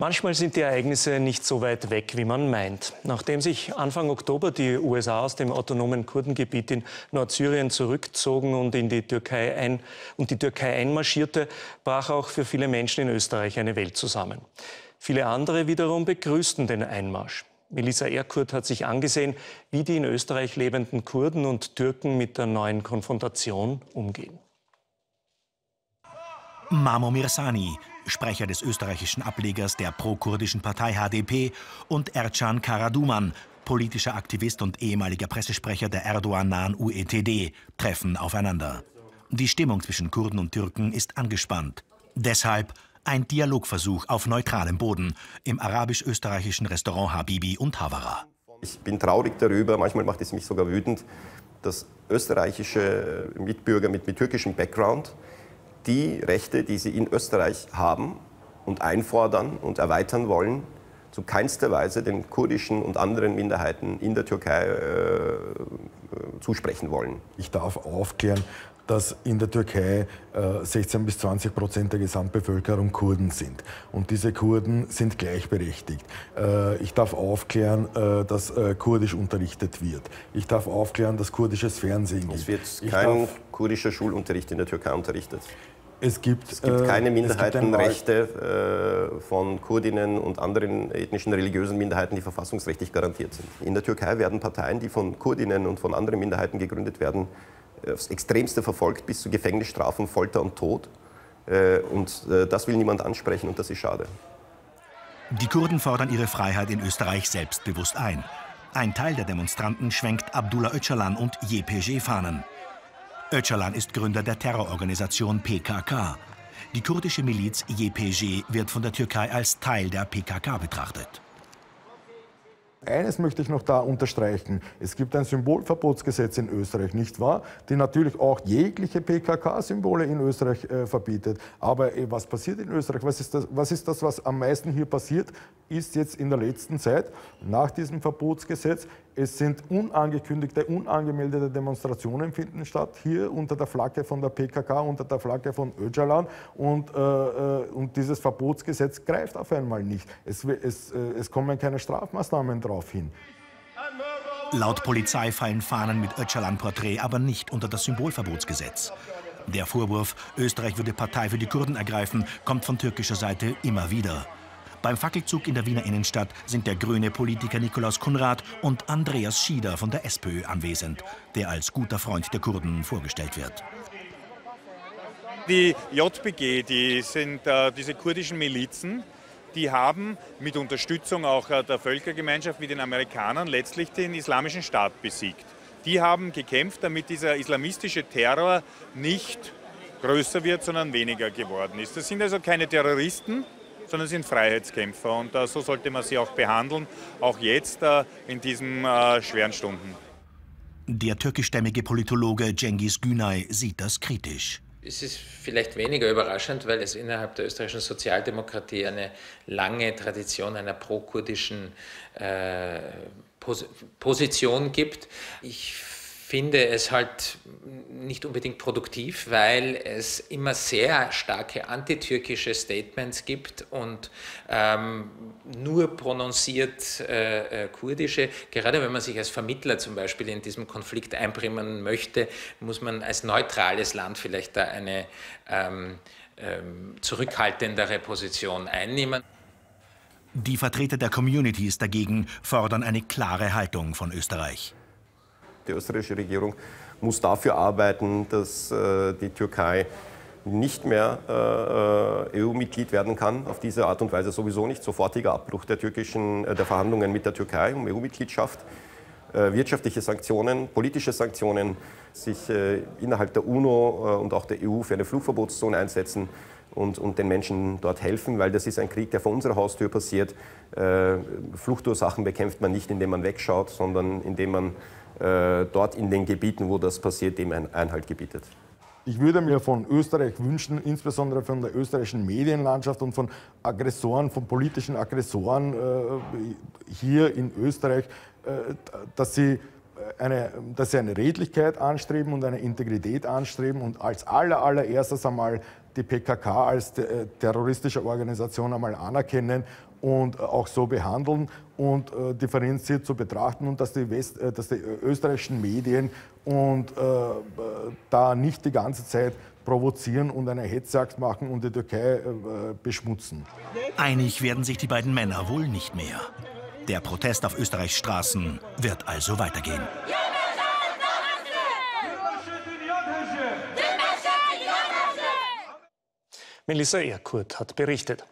Manchmal sind die Ereignisse nicht so weit weg, wie man meint. Nachdem sich Anfang Oktober die USA aus dem autonomen Kurdengebiet in Nordsyrien zurückzogen und, in die Türkei ein, und die Türkei einmarschierte, brach auch für viele Menschen in Österreich eine Welt zusammen. Viele andere wiederum begrüßten den Einmarsch. Melissa Erkurt hat sich angesehen, wie die in Österreich lebenden Kurden und Türken mit der neuen Konfrontation umgehen. Mamo Mirsani, Sprecher des österreichischen Ablegers der pro-kurdischen Partei HDP, und Ercan Karaduman, politischer Aktivist und ehemaliger Pressesprecher der Erdogan-nahen UETD, treffen aufeinander. Die Stimmung zwischen Kurden und Türken ist angespannt. Deshalb ein Dialogversuch auf neutralem Boden im arabisch-österreichischen Restaurant Habibi und Havara. Ich bin traurig darüber, manchmal macht es mich sogar wütend, dass österreichische Mitbürger mit, mit türkischem Background die Rechte, die sie in Österreich haben und einfordern und erweitern wollen, zu keinster Weise den kurdischen und anderen Minderheiten in der Türkei äh, zusprechen wollen. Ich darf aufklären, dass in der Türkei äh, 16 bis 20 Prozent der Gesamtbevölkerung Kurden sind. Und diese Kurden sind gleichberechtigt. Äh, ich darf aufklären, äh, dass äh, Kurdisch unterrichtet wird. Ich darf aufklären, dass kurdisches Fernsehen gibt. Es wird kein kurdischer Schulunterricht in der Türkei unterrichtet. Es gibt, es gibt keine Minderheitenrechte äh, von Kurdinnen und anderen ethnischen religiösen Minderheiten, die verfassungsrechtlich garantiert sind. In der Türkei werden Parteien, die von Kurdinnen und von anderen Minderheiten gegründet werden, aufs Extremste verfolgt bis zu Gefängnisstrafen, Folter und Tod. Äh, und äh, das will niemand ansprechen und das ist schade. Die Kurden fordern ihre Freiheit in Österreich selbstbewusst ein. Ein Teil der Demonstranten schwenkt Abdullah Öcalan und YPG-Fahnen. Öcalan ist Gründer der Terrororganisation PKK. Die kurdische Miliz YPG wird von der Türkei als Teil der PKK betrachtet. Eines möchte ich noch da unterstreichen. Es gibt ein Symbolverbotsgesetz in Österreich, nicht wahr? Die natürlich auch jegliche PKK-Symbole in Österreich äh, verbietet. Aber äh, was passiert in Österreich? Was ist, das, was ist das, was am meisten hier passiert, ist jetzt in der letzten Zeit nach diesem Verbotsgesetz es sind unangekündigte, unangemeldete Demonstrationen finden statt, hier unter der Flagge von der PKK, unter der Flagge von Öcalan. Und, äh, äh, und dieses Verbotsgesetz greift auf einmal nicht. Es, es, äh, es kommen keine Strafmaßnahmen darauf hin. Laut Polizei fallen Fahnen mit Öcalan-Porträt aber nicht unter das Symbolverbotsgesetz. Der Vorwurf, Österreich würde Partei für die Kurden ergreifen, kommt von türkischer Seite immer wieder. Beim Fackelzug in der Wiener Innenstadt sind der grüne Politiker Nikolaus Kunrad und Andreas Schieder von der SPÖ anwesend, der als guter Freund der Kurden vorgestellt wird. Die JPG, die sind äh, diese kurdischen Milizen, die haben mit Unterstützung auch äh, der Völkergemeinschaft wie den Amerikanern letztlich den islamischen Staat besiegt. Die haben gekämpft, damit dieser islamistische Terror nicht größer wird, sondern weniger geworden ist. Das sind also keine Terroristen, sondern sind Freiheitskämpfer. Und äh, so sollte man sie auch behandeln, auch jetzt äh, in diesen äh, schweren Stunden. Der türkischstämmige Politologe Cengiz Günay sieht das kritisch. Es ist vielleicht weniger überraschend, weil es innerhalb der österreichischen Sozialdemokratie eine lange Tradition einer pro-kurdischen äh, Pos Position gibt. Ich finde es halt nicht unbedingt produktiv, weil es immer sehr starke antitürkische Statements gibt und ähm, nur prononciert äh, äh, kurdische. Gerade wenn man sich als Vermittler zum Beispiel in diesem Konflikt einbringen möchte, muss man als neutrales Land vielleicht da eine ähm, ähm, zurückhaltendere Position einnehmen. Die Vertreter der Communities dagegen fordern eine klare Haltung von Österreich. Die österreichische Regierung muss dafür arbeiten, dass äh, die Türkei nicht mehr äh, äh EU-Mitglied werden kann. Auf diese Art und Weise sowieso nicht. Sofortiger Abbruch der, türkischen, äh, der Verhandlungen mit der Türkei um EU-Mitgliedschaft. Äh, wirtschaftliche Sanktionen, politische Sanktionen, sich äh, innerhalb der UNO und auch der EU für eine Flugverbotszone einsetzen und, und, den Menschen dort helfen, weil das ist ein Krieg, der vor unserer Haustür passiert. Fluchtursachen bekämpft man nicht, indem man wegschaut, sondern indem man äh, dort in den Gebieten, wo das passiert, dem Einhalt gebietet. Ich würde mir von Österreich wünschen, insbesondere von der österreichischen Medienlandschaft und von Aggressoren, von politischen Aggressoren äh, hier in Österreich, äh, dass sie eine, dass sie eine Redlichkeit anstreben und eine Integrität anstreben und als aller, allererstes einmal die PKK als terroristische Organisation einmal anerkennen und auch so behandeln und äh, differenziert zu betrachten und dass die, West, äh, dass die österreichischen Medien und äh, da nicht die ganze Zeit provozieren und eine Hetzjagd machen und die Türkei äh, beschmutzen. Einig werden sich die beiden Männer wohl nicht mehr. Der Protest auf Österreichs Straßen wird also weitergehen. Melissa Erkurt hat berichtet.